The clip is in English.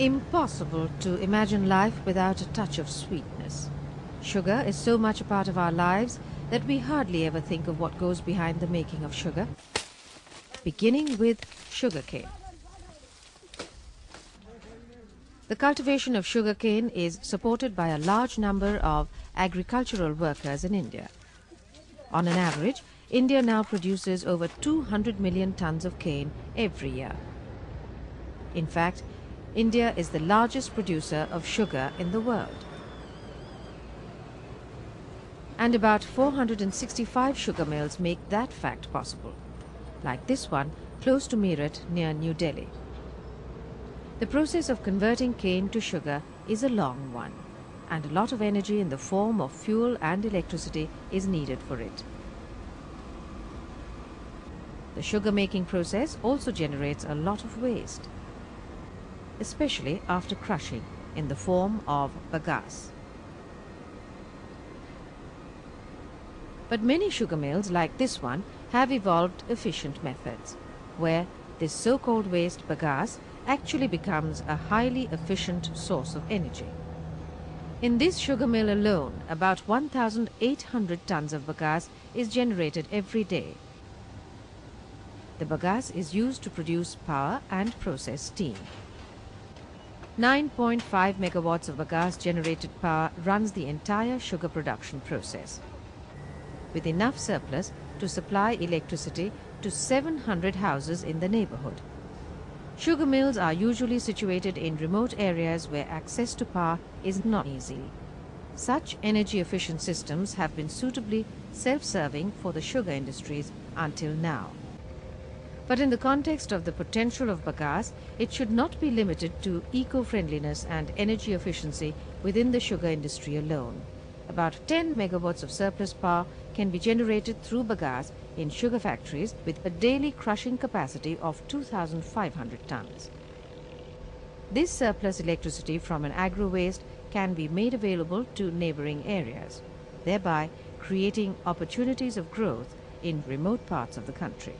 impossible to imagine life without a touch of sweetness. Sugar is so much a part of our lives that we hardly ever think of what goes behind the making of sugar, beginning with sugarcane. The cultivation of sugarcane is supported by a large number of agricultural workers in India. On an average, India now produces over 200 million tons of cane every year. In fact, India is the largest producer of sugar in the world. And about 465 sugar mills make that fact possible, like this one close to Meerut near New Delhi. The process of converting cane to sugar is a long one, and a lot of energy in the form of fuel and electricity is needed for it. The sugar making process also generates a lot of waste especially after crushing in the form of bagasse. But many sugar mills like this one have evolved efficient methods where this so-called waste bagasse actually becomes a highly efficient source of energy. In this sugar mill alone, about 1,800 tons of bagasse is generated every day. The bagasse is used to produce power and process steam. 9.5 megawatts of bagasse generated power runs the entire sugar production process, with enough surplus to supply electricity to 700 houses in the neighborhood. Sugar mills are usually situated in remote areas where access to power is not easy. Such energy-efficient systems have been suitably self-serving for the sugar industries until now. But in the context of the potential of bagasse, it should not be limited to eco-friendliness and energy efficiency within the sugar industry alone. About 10 megawatts of surplus power can be generated through bagasse in sugar factories with a daily crushing capacity of 2,500 tons. This surplus electricity from an agro waste can be made available to neighboring areas, thereby creating opportunities of growth in remote parts of the country.